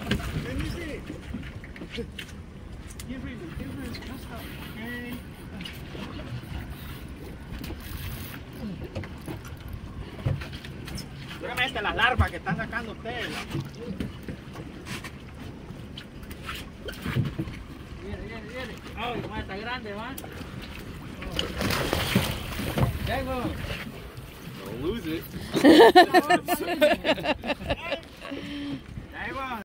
Let me see. Seguramente las larvas que están sacando ustedes. Viene, viene, viene. Ay, ma, está grande, va. Vengo. Don't lose it.